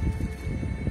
うん。